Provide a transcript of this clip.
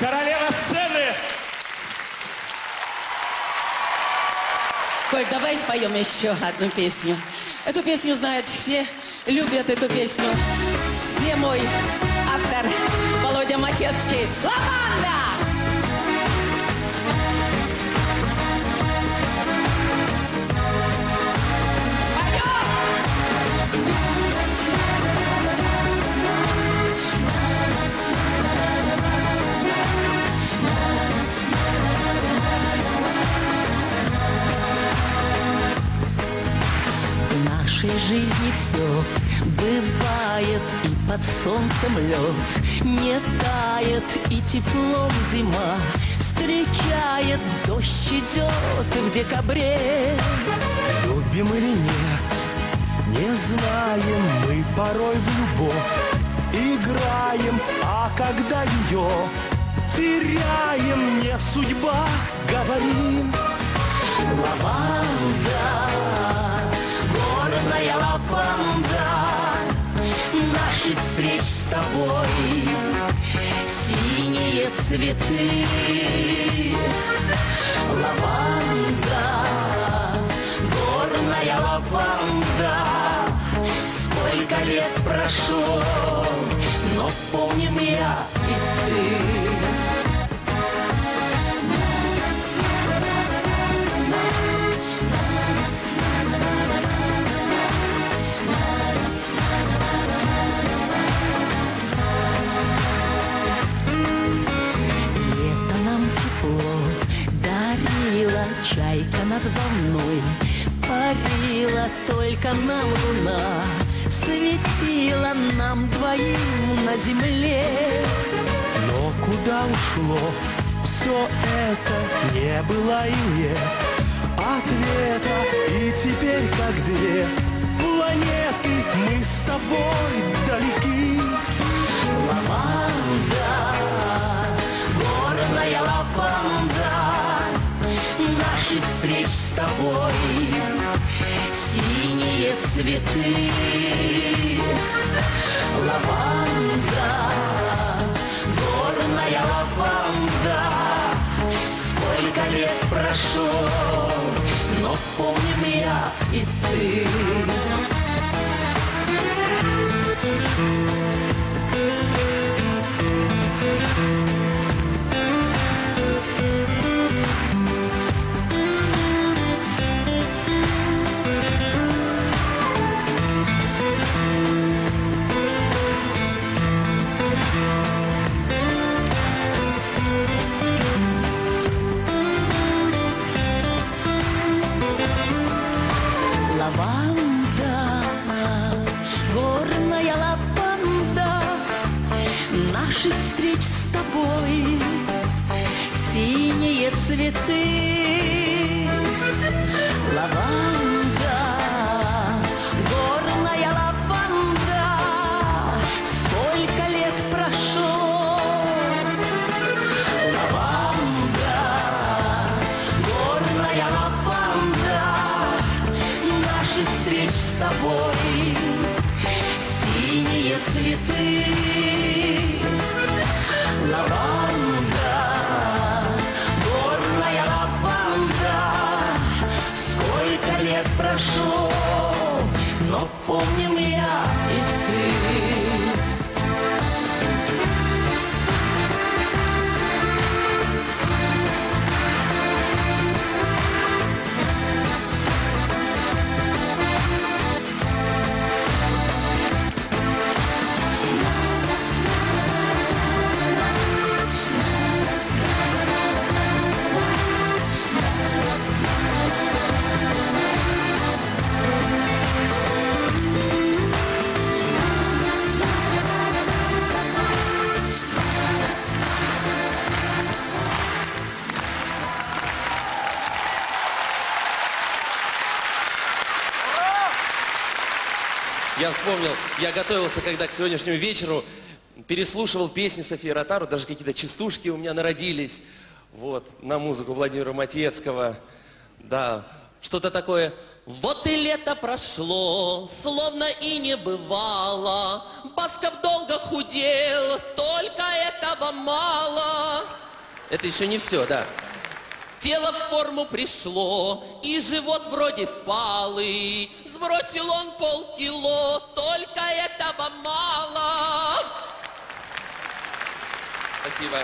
королева сцены. Коль, давай споем еще одну песню. Эту песню знают все, любят эту песню. Где мой автор Володя Матецкий? Лаванда! Нашей жизни все бывает И под солнцем лед не тает И теплом зима. Встречает Дождь идет в декабре. Любим или нет, не знаем Мы порой в любовь. Играем А когда ее теряем Не судьба, говорим. Лаванда, горная лаванда Наших встреч с тобой Синие цветы. Лаванда, горная лаванда. Сколько лет прошло, но помним я и ты Чайка над волной парила Только нам луна светила Нам двоим на земле. Но куда ушло все это Не было и нет ответа. И теперь как две планеты Мы с тобой далеки Наших встреч с тобой. Синие цветы Лаванда, горная лаванда. Сколько лет прошло, но помним я и ты Наших встреч с тобой. Синие цветы Лаванда, горная лаванда. Сколько лет прошло? Лаванда, горная лаванда. Наших встреч с тобой. Синие цветы Лаванда, горная лаванда Сколько лет прошло, но помним Я вспомнил, я готовился, когда к сегодняшнему вечеру переслушивал песни Софии Ротару, даже какие-то частушки у меня народились, вот, на музыку Владимира Матецкого, да, что-то такое. Вот и лето прошло, словно и не бывало, Басков долго худел, только этого мало. Это еще не все, да. Тело в форму пришло, и живот вроде впалый. Сбросил он полкило, только этого мало. Спасибо.